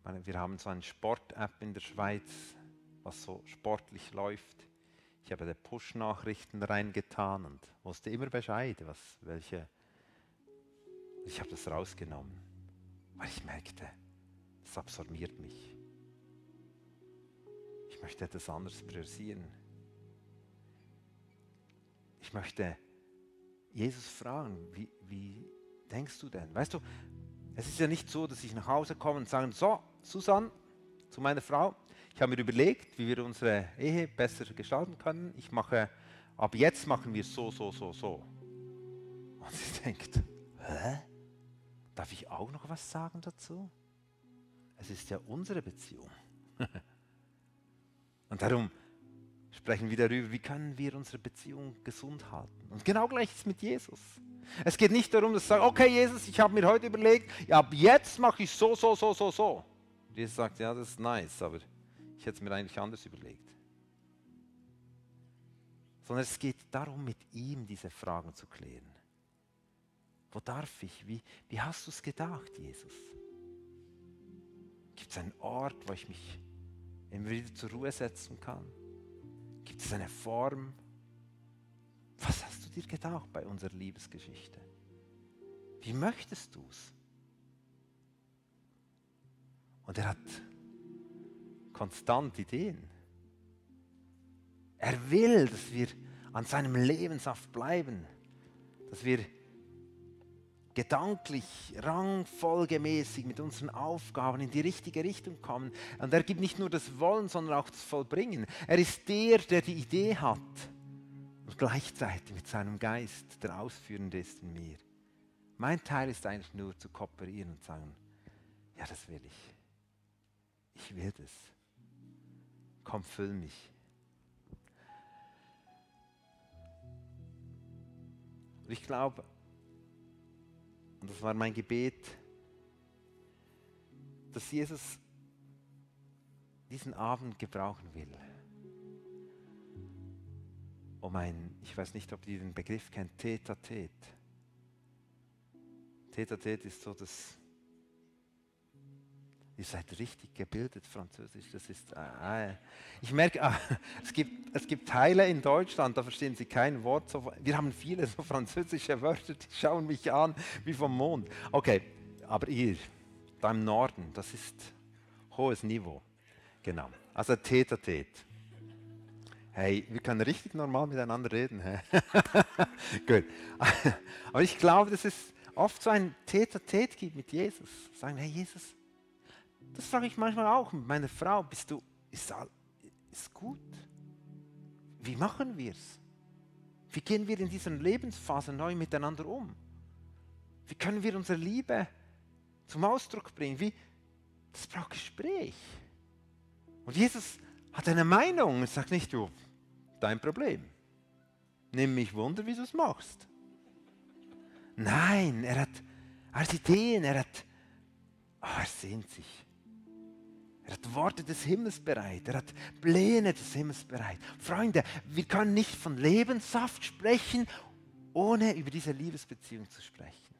wir haben so eine Sport-App in der Schweiz, was so sportlich läuft. Ich habe da Push-Nachrichten reingetan und wusste immer Bescheid, was, welche. Ich habe das rausgenommen, weil ich merkte, das absorbiert mich. Möchte etwas anderes priorisieren. Ich möchte Jesus fragen, wie, wie denkst du denn? Weißt du, es ist ja nicht so, dass ich nach Hause komme und sage, so, Susan, zu meiner Frau, ich habe mir überlegt, wie wir unsere Ehe besser gestalten können. Ich mache, ab jetzt machen wir so, so, so, so. Und sie denkt, hä? Darf ich auch noch was sagen dazu? Es ist ja unsere Beziehung. und darum sprechen wir darüber, wie können wir unsere Beziehung gesund halten. Und genau gleich ist es mit Jesus. Es geht nicht darum, dass ich sage, okay Jesus, ich habe mir heute überlegt, ab jetzt mache ich so, so, so, so, so. Jesus sagt, ja, das ist nice, aber ich hätte es mir eigentlich anders überlegt. Sondern es geht darum, mit ihm diese Fragen zu klären. Wo darf ich? Wie, wie hast du es gedacht, Jesus? Gibt es einen Ort, wo ich mich immer wieder zur Ruhe setzen kann? Gibt es eine Form? Was hast du dir gedacht bei unserer Liebesgeschichte? Wie möchtest du es? Und er hat konstant Ideen. Er will, dass wir an seinem Lebenssaft bleiben, dass wir gedanklich, rangfolgemäßig mit unseren Aufgaben in die richtige Richtung kommen. Und er gibt nicht nur das Wollen, sondern auch das Vollbringen. Er ist der, der die Idee hat und gleichzeitig mit seinem Geist der Ausführende ist in mir. Mein Teil ist eigentlich nur zu kooperieren und sagen, ja, das will ich. Ich will das. Komm, füll mich. Und ich glaube, und das war mein Gebet, dass Jesus diesen Abend gebrauchen will, um ein, ich weiß nicht, ob ihr den Begriff kennt, Tete-a-Tete. Tete-a-Tete ist so das Ihr seid richtig gebildet, Französisch. Das ist, äh, ich merke, äh, es, gibt, es gibt Teile in Deutschland, da verstehen Sie kein Wort. So, wir haben viele so französische Wörter, die schauen mich an wie vom Mond. Okay, aber ihr, da im Norden, das ist hohes Niveau. Genau. Also Tete Tete. Hey, wir können richtig normal miteinander reden. Gut. Aber ich glaube, dass es oft so ein Tete Tete gibt mit Jesus. Sagen, hey Jesus, das frage ich manchmal auch mit meiner Frau. Bist du, ist, ist gut? Wie machen wir es? Wie gehen wir in dieser Lebensphase neu miteinander um? Wie können wir unsere Liebe zum Ausdruck bringen? Wie, das braucht Gespräch. Und Jesus hat eine Meinung. Er sagt nicht, du, dein Problem. Nimm mich Wunder, wie du es machst. Nein, er hat, er hat Ideen, er hat, oh, er sehnt sich. Er hat Worte des Himmels bereit. Er hat Pläne des Himmels bereit. Freunde, wir können nicht von Lebenssaft sprechen, ohne über diese Liebesbeziehung zu sprechen.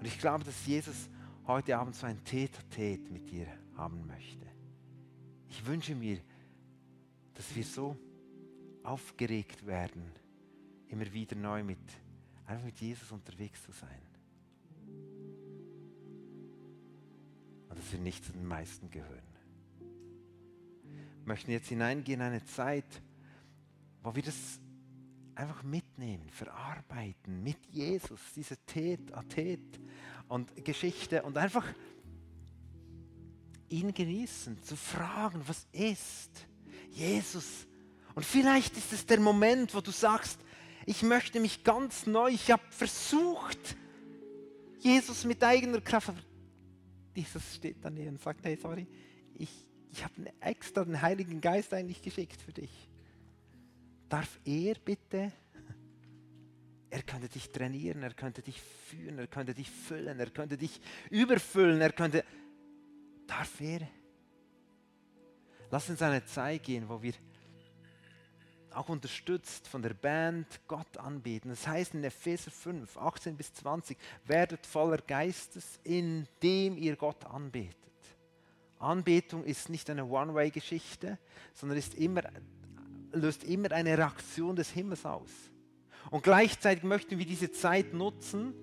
Und ich glaube, dass Jesus heute Abend so ein Tete-Tete mit dir haben möchte. Ich wünsche mir, dass wir so aufgeregt werden, immer wieder neu mit, einfach mit Jesus unterwegs zu sein. Und dass wir nicht zu den meisten gehören. Wir möchten jetzt hineingehen in eine Zeit, wo wir das einfach mitnehmen, verarbeiten mit Jesus, diese Tät, Athet und Geschichte und einfach ihn genießen, zu fragen, was ist Jesus? Und vielleicht ist es der Moment, wo du sagst, ich möchte mich ganz neu, ich habe versucht, Jesus mit eigener Kraft, Jesus steht daneben und sagt, hey, sorry, ich, ich habe extra den Heiligen Geist eigentlich geschickt für dich. Darf er bitte? Er könnte dich trainieren, er könnte dich führen, er könnte dich füllen, er könnte dich überfüllen, er könnte... Darf er? Lass uns eine Zeit gehen, wo wir auch unterstützt von der Band Gott anbeten. Das heißt in Epheser 5, 18 bis 20, werdet voller Geistes, indem ihr Gott anbetet. Anbetung ist nicht eine One-Way-Geschichte, sondern ist immer, löst immer eine Reaktion des Himmels aus. Und gleichzeitig möchten wir diese Zeit nutzen,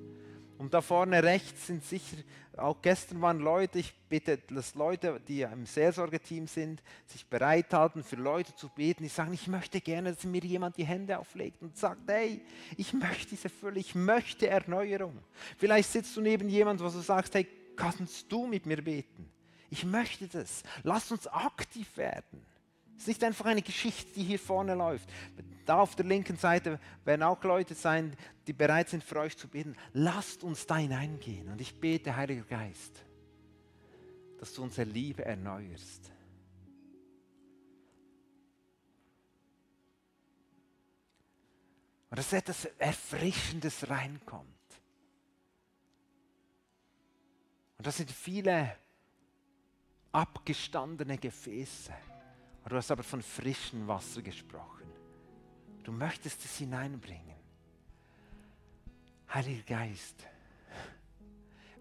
und da vorne rechts sind sicher, auch gestern waren Leute, ich bitte, dass Leute, die im Seelsorgeteam sind, sich bereithalten, für Leute zu beten, die sagen, ich möchte gerne, dass mir jemand die Hände auflegt und sagt, hey, ich möchte diese Fülle, ich möchte Erneuerung. Vielleicht sitzt du neben jemandem, wo du sagst, hey, kannst du mit mir beten? Ich möchte das. Lass uns aktiv werden. Es ist nicht einfach eine Geschichte, die hier vorne läuft. Da auf der linken Seite werden auch Leute sein, die bereit sind, für euch zu beten. Lasst uns da hineingehen. Und ich bete, Heiliger Geist, dass du unsere Liebe erneuerst. Und dass etwas Erfrischendes reinkommt. Und das sind viele abgestandene Gefäße. Du hast aber von frischem Wasser gesprochen. Du möchtest es hineinbringen. Heiliger Geist,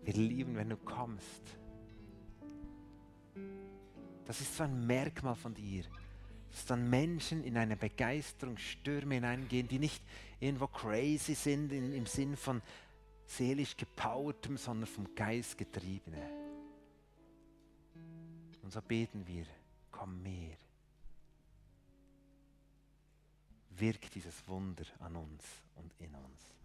wir lieben, wenn du kommst. Das ist so ein Merkmal von dir, dass dann Menschen in eine Begeisterung, Stürme hineingehen, die nicht irgendwo crazy sind in, im Sinn von seelisch gepowertem, sondern vom Geist getriebene. Und so beten wir, komm mehr. Wirk dieses Wunder an uns und in uns.